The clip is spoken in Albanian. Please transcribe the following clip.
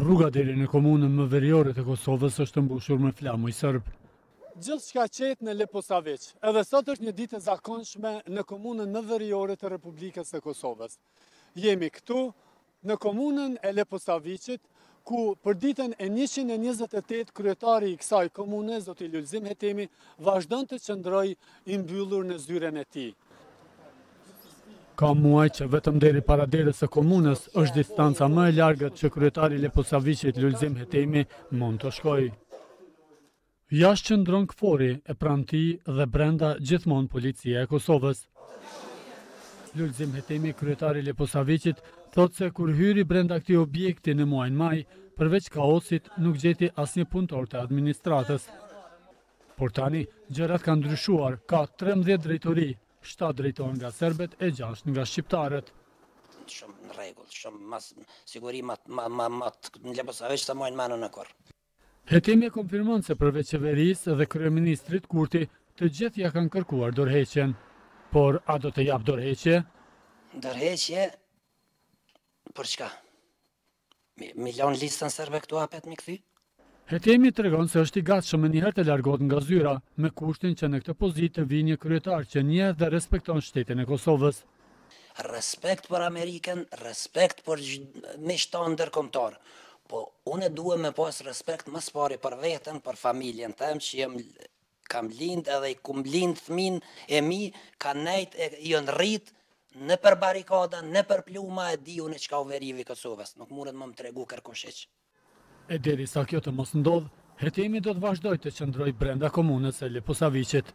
Rruga deri në komunën më veriore të Kosovës është mbushur me flamuj serb. Gjithçka qetë në Leposaviq. Edhe sot është një ditë e zakonshme në komunën më veriore të Republikës së Kosovës. Jemi këtu në komunën e Leposaviqit, ku për ditën e 128 kryetari i kësaj komune, zoti Lulzim Hetemi, vazhdon të qëndrojë i mbyllur në zyrën e tij. Ka muaj që vetëm deri para derës së komunës është distanca më e largët që kryetari i Leposaviqit Lulzim Hetemi mund të shkojë. Jashtë qëndron KFOR-i e pranë tij dhe brenda gjithmonë policia e Kosovës. Lulzim Hetemi, kryetar i Leposaviqit, thotë se kur hyri brenda këtij objekti në muajin maj, përveç kaosit nuk gjeti asnjë punëtor të administratës. Por tani, gjërat kanë ndryshuar, ka 13 drejtori, Shtatë drejtohen nga serbët e gjashtë nga shqiptarët. Shumë në rregull, shumë ma siguri m'ka në Leposaviq sa mojnë mënë në korr. Hetemi e konfirmon se përveç qeverisë dhe kryeministrit Kurti, të gjithë ia kanë kërkuar dorëheqjen. Por a do të japë dorëheqje? Dorëheqje për çka? Me lon listën serbe këtu apet me i kthy? Hetemi tregon se është i gatshëm menjëherë të largohet nga zyra, me kushtin që në këtë pozitë të vijë një kryetar që njeh dhe respekton shtetin e Kosovës. Respekt për Amerikën, respekt për miqtë tanë ndërkombëtarë, po unë duhem me pas respekt mas pari për veten, për familjen tem që jam Kam lind edhe i kum lind fmijën e mi kan nejt e jon rrit nëpër barikada nëpër pluma e di unë çka u veri t'Kosovës nuk munet me më tregu kerkush hiç. E derisa kjo të mos ndodhë, Hetemi do të vazhdojë të qëndrojë brenda komunës së Leposaviqit.